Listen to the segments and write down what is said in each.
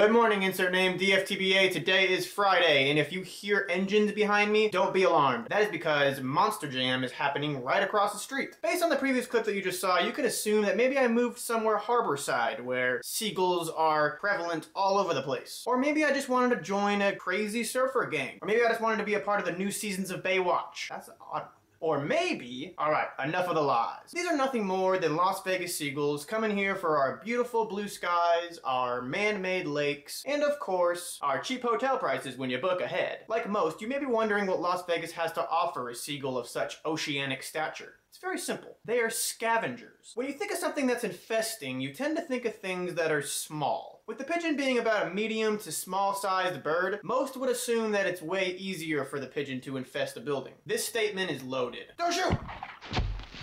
Good morning, insert name DFTBA. Today is Friday, and if you hear engines behind me, don't be alarmed. That is because Monster Jam is happening right across the street. Based on the previous clip that you just saw, you can assume that maybe I moved somewhere harborside, where seagulls are prevalent all over the place. Or maybe I just wanted to join a crazy surfer gang. Or maybe I just wanted to be a part of the new seasons of Baywatch. That's odd. Or maybe, alright, enough of the lies. These are nothing more than Las Vegas seagulls coming here for our beautiful blue skies, our man-made lakes, and of course, our cheap hotel prices when you book ahead. Like most, you may be wondering what Las Vegas has to offer a seagull of such oceanic stature. It's very simple. They are scavengers. When you think of something that's infesting, you tend to think of things that are small. With the pigeon being about a medium to small sized bird, most would assume that it's way easier for the pigeon to infest a building. This statement is loaded. Don't shoot!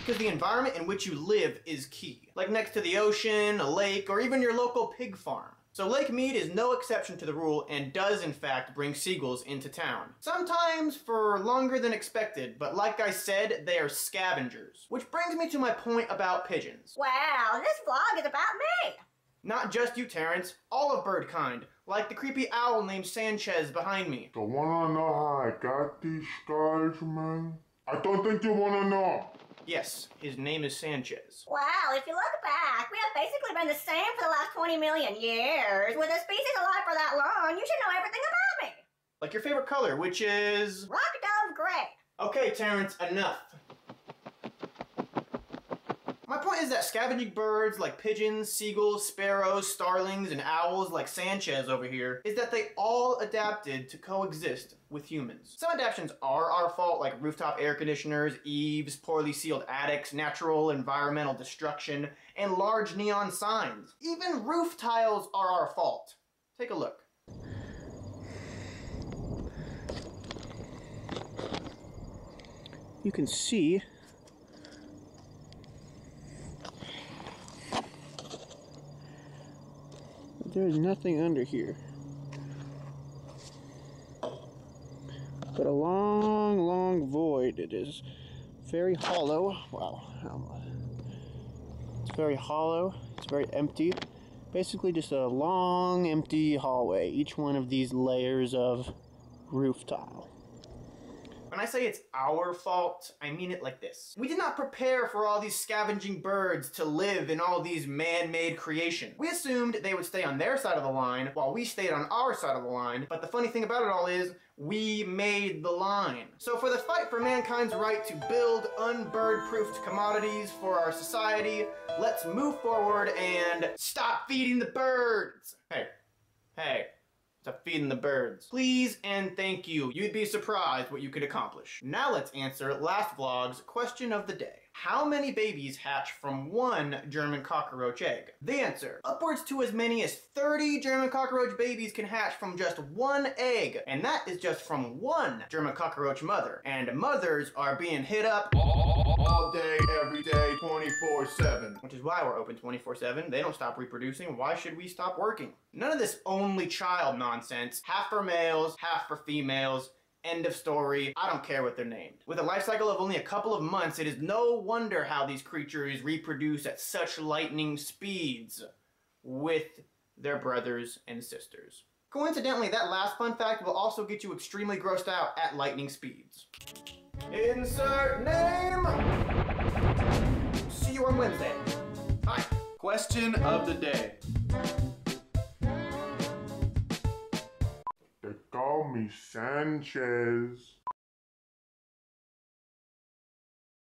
Because the environment in which you live is key. Like next to the ocean, a lake, or even your local pig farm. So Lake Mead is no exception to the rule and does in fact bring seagulls into town. Sometimes for longer than expected, but like I said, they are scavengers. Which brings me to my point about pigeons. Wow, this vlog is about me. Not just you, Terrence, all of bird kind, like the creepy owl named Sanchez behind me. So wanna know how I got these scars, man? I don't think you wanna know. Yes, his name is Sanchez. Wow, if you look back, we have basically been the same for the last 20 million years. With a species alive for that long, you should know everything about me. Like your favorite color, which is... Rock dove gray. Okay, Terrence, enough. My point is that scavenging birds like pigeons, seagulls, sparrows, starlings, and owls like Sanchez over here is that they all adapted to coexist with humans. Some adaptations are our fault, like rooftop air conditioners, eaves, poorly sealed attics, natural environmental destruction, and large neon signs. Even roof tiles are our fault. Take a look. You can see There's nothing under here. But a long, long void. It is very hollow. Wow. Um, it's very hollow. It's very empty. Basically just a long, empty hallway. Each one of these layers of roof tile. When I say it's our fault, I mean it like this. We did not prepare for all these scavenging birds to live in all these man-made creations. We assumed they would stay on their side of the line while we stayed on our side of the line, but the funny thing about it all is we made the line. So for the fight for mankind's right to build unbird-proofed commodities for our society, let's move forward and stop feeding the birds. Hey, hey, to feeding the birds. Please and thank you. You'd be surprised what you could accomplish. Now let's answer last vlog's question of the day. How many babies hatch from one German cockroach egg? The answer, upwards to as many as 30 German cockroach babies can hatch from just one egg. And that is just from one German cockroach mother. And mothers are being hit up all, all day, every day, 24-7. Which is why we're open 24-7. They don't stop reproducing. Why should we stop working? None of this only child nonsense. Half for males, half for females. End of story. I don't care what they're named. With a life cycle of only a couple of months, it is no wonder how these creatures reproduce at such lightning speeds with their brothers and sisters. Coincidentally, that last fun fact will also get you extremely grossed out at lightning speeds. Insert name! See you on Wednesday. Bye. Question of the day. Call me Sanchez.